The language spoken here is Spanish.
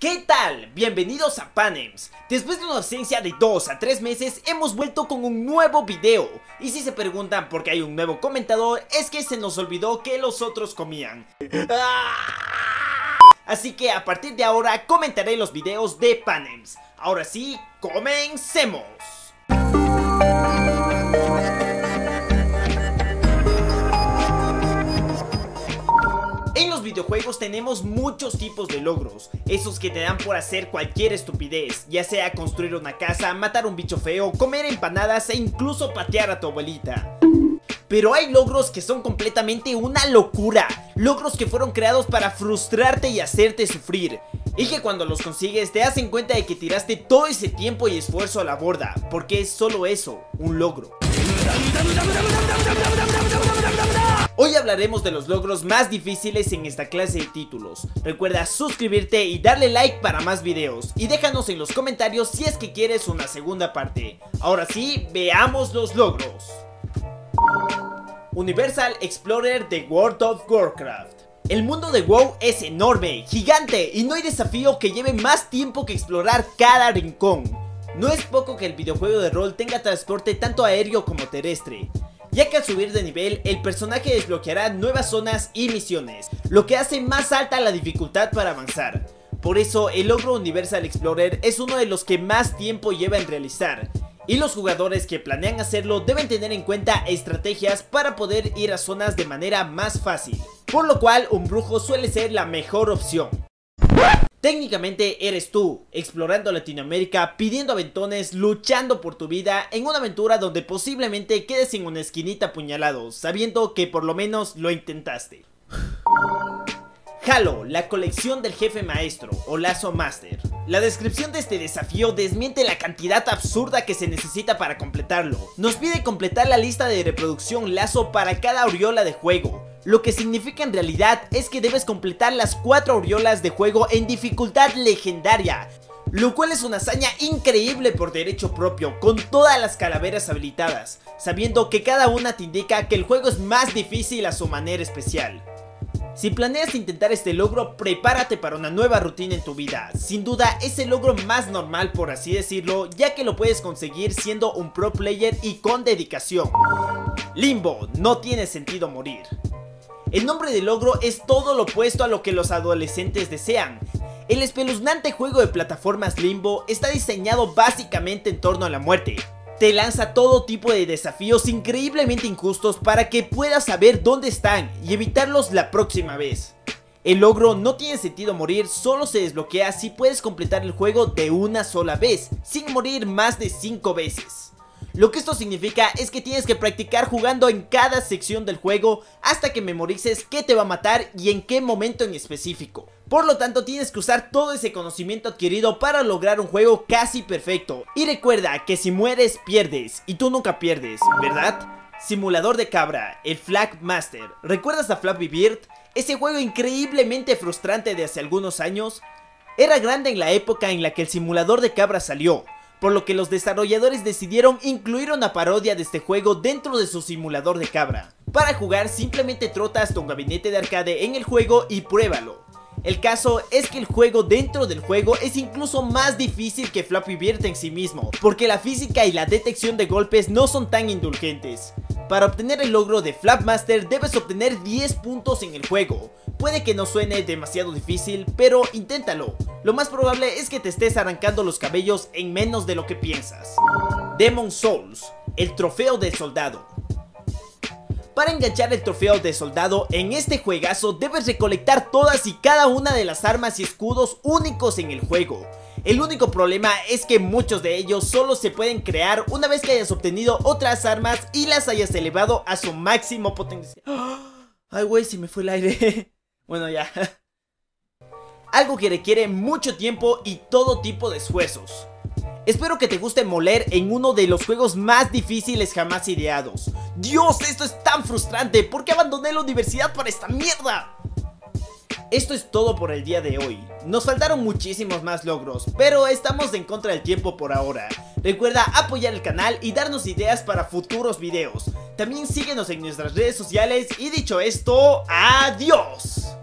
¿Qué tal? Bienvenidos a Panems. Después de una ausencia de 2 a 3 meses hemos vuelto con un nuevo video. Y si se preguntan por qué hay un nuevo comentador, es que se nos olvidó que los otros comían. Así que a partir de ahora comentaré los videos de Panems. Ahora sí, comencemos. Videojuegos tenemos muchos tipos de logros, esos que te dan por hacer cualquier estupidez, ya sea construir una casa, matar un bicho feo, comer empanadas e incluso patear a tu abuelita. Pero hay logros que son completamente una locura, logros que fueron creados para frustrarte y hacerte sufrir, y que cuando los consigues te hacen cuenta de que tiraste todo ese tiempo y esfuerzo a la borda, porque es solo eso, un logro. Hoy hablaremos de los logros más difíciles en esta clase de títulos. Recuerda suscribirte y darle like para más videos. Y déjanos en los comentarios si es que quieres una segunda parte. Ahora sí, veamos los logros. Universal Explorer de World of Warcraft. El mundo de WoW es enorme, gigante y no hay desafío que lleve más tiempo que explorar cada rincón. No es poco que el videojuego de rol tenga transporte tanto aéreo como terrestre, ya que al subir de nivel el personaje desbloqueará nuevas zonas y misiones, lo que hace más alta la dificultad para avanzar. Por eso el logro Universal Explorer es uno de los que más tiempo lleva en realizar, y los jugadores que planean hacerlo deben tener en cuenta estrategias para poder ir a zonas de manera más fácil, por lo cual un brujo suele ser la mejor opción. Técnicamente eres tú, explorando Latinoamérica, pidiendo aventones, luchando por tu vida en una aventura donde posiblemente quedes en una esquinita apuñalado, sabiendo que por lo menos lo intentaste. Halo, la colección del jefe maestro o Lazo Master. La descripción de este desafío desmiente la cantidad absurda que se necesita para completarlo. Nos pide completar la lista de reproducción Lazo para cada aureola de juego, lo que significa en realidad es que debes completar las 4 aureolas de juego en dificultad legendaria, lo cual es una hazaña increíble por derecho propio, con todas las calaveras habilitadas, sabiendo que cada una te indica que el juego es más difícil a su manera especial. Si planeas intentar este logro, prepárate para una nueva rutina en tu vida. Sin duda es el logro más normal por así decirlo, ya que lo puedes conseguir siendo un pro player y con dedicación. Limbo, no tiene sentido morir. El nombre del logro es todo lo opuesto a lo que los adolescentes desean. El espeluznante juego de plataformas Limbo está diseñado básicamente en torno a la muerte, te lanza todo tipo de desafíos increíblemente injustos para que puedas saber dónde están y evitarlos la próxima vez. El logro no tiene sentido morir, solo se desbloquea si puedes completar el juego de una sola vez, sin morir más de 5 veces. Lo que esto significa es que tienes que practicar jugando en cada sección del juego hasta que memorices qué te va a matar y en qué momento en específico. Por lo tanto tienes que usar todo ese conocimiento adquirido para lograr un juego casi perfecto. Y recuerda que si mueres pierdes y tú nunca pierdes, ¿verdad? Simulador de cabra, el Flag Master. ¿Recuerdas a Flappy Bird? Ese juego increíblemente frustrante de hace algunos años. Era grande en la época en la que el simulador de cabra salió, por lo que los desarrolladores decidieron incluir una parodia de este juego dentro de su simulador de cabra. Para jugar simplemente trota hasta un gabinete de arcade en el juego y pruébalo. El caso es que el juego dentro del juego es incluso más difícil que Flappy Bird en sí mismo, porque la física y la detección de golpes no son tan indulgentes. Para obtener el logro de Flapmaster debes obtener 10 puntos en el juego. Puede que no suene demasiado difícil, pero inténtalo. Lo más probable es que te estés arrancando los cabellos en menos de lo que piensas. Demon Souls, el trofeo del soldado. Para enganchar el trofeo de soldado en este juegazo debes recolectar todas y cada una de las armas y escudos únicos en el juego. El único problema es que muchos de ellos solo se pueden crear una vez que hayas obtenido otras armas y las hayas elevado a su máximo potencial. Ay güey, si me fue el aire. bueno ya. Algo que requiere mucho tiempo y todo tipo de esfuerzos. Espero que te guste moler en uno de los juegos más difíciles jamás ideados. Dios, esto es tan frustrante, ¿por qué abandoné la universidad para esta mierda? Esto es todo por el día de hoy. Nos faltaron muchísimos más logros, pero estamos en contra del tiempo por ahora. Recuerda apoyar el canal y darnos ideas para futuros videos. También síguenos en nuestras redes sociales y dicho esto, adiós.